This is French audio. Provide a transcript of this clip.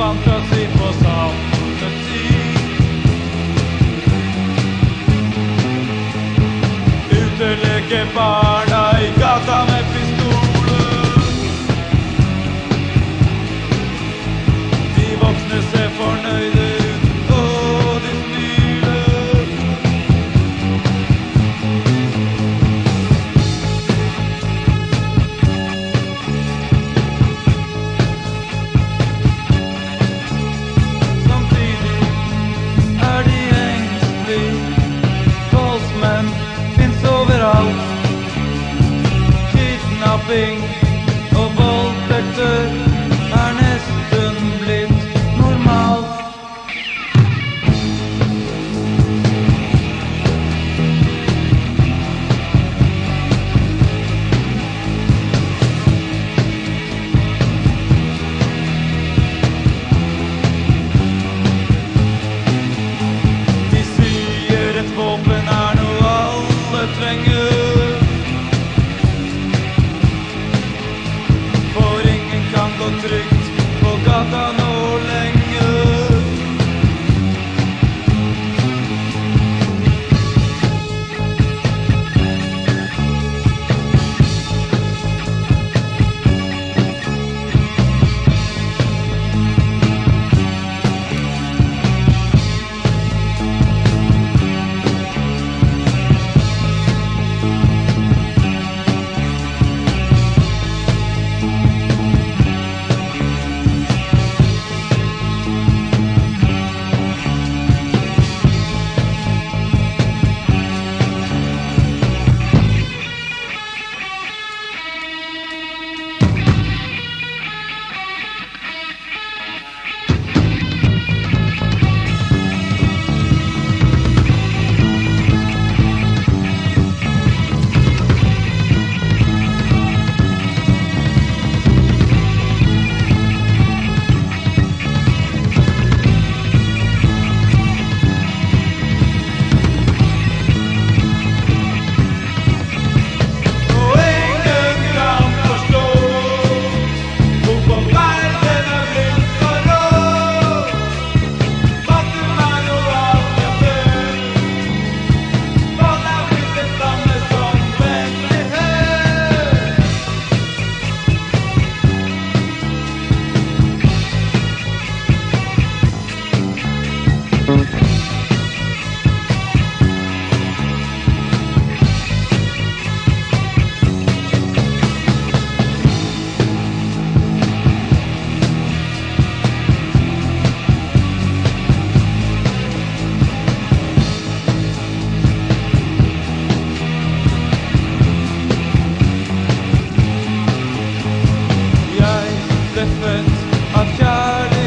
fantasy for sanity. Uteligger bara vem. the of Jordan.